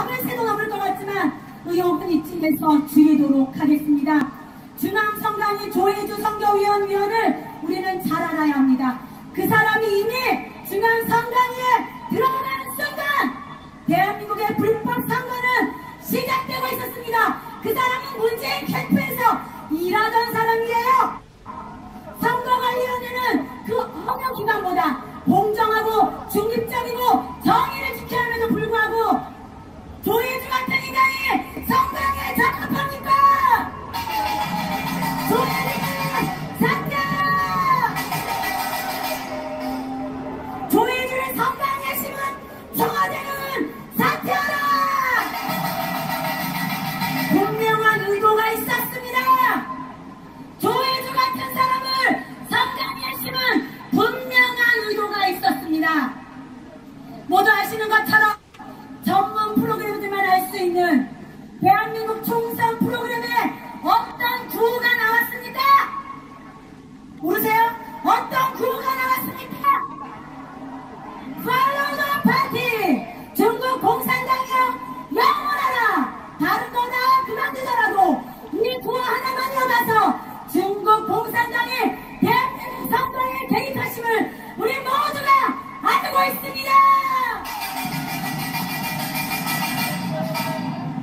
밤을 새도 넘을 것 같지만 의욕은 이쯤에서 줄이도록 하겠습니다. 중앙성당의 조혜주 선교위원위원을 우리는 잘 알아야 합니다. 그 사람이 이미 중앙성당에 들어가는 순간 대한민국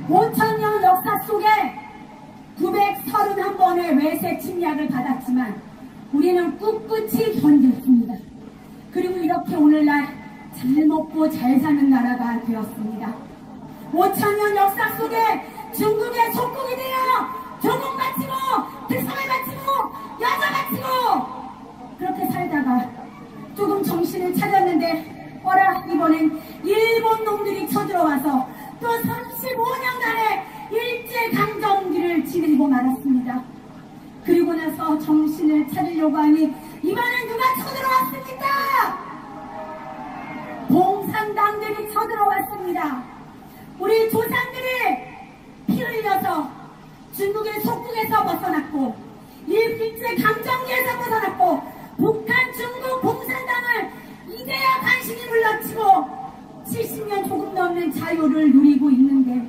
5천년 역사 속에 931번의 외세 침략을 받았지만 우리는 꿋꿋이 견뎠습니다. 그리고 이렇게 오늘날 잘 먹고 잘 사는 나라가 되었습니다. 5천년 역사 속에 중국의 속국이 되어 조국 바치고 특성을 바치고 여자 바치고 그렇게 살다가 조금 정신을 차렸는데 어라 이번엔 일본 놈들이 쳐들어와서 또 35년간의 일제강점기를 지내고 말았습니다. 그리고 나서 정신을 차리려고 하니 이번엔 누가 쳐들어왔습니까? 공산당들이 쳐들어왔습니다. 우리 조상들이 피 흘려서 중국의 속국에서 벗어났고 일제 강점기에서 벗어났고 70년 조금 넘는 자유를 누리고 있는데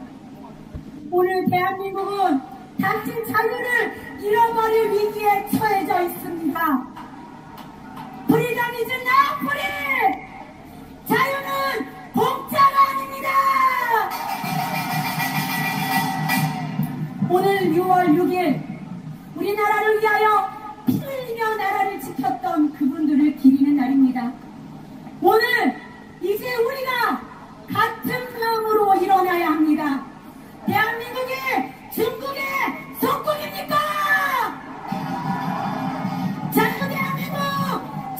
오늘 대한민국은 다시 자유를 잃어버릴 위기에 처해져 있습니다. Freedom is not free! 자유는 공짜가 아닙니다! 오늘 6월 6일 우리나라를 위하여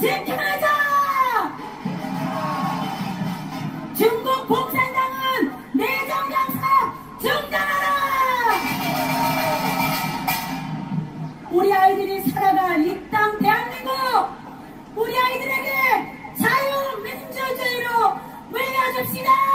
진핑하자! 중국 공산당은 내정 장사 중단하라! 우리 아이들이 살아갈 이 땅 대한민국! 우리 아이들에게 자유민주주의로 물려줍시다!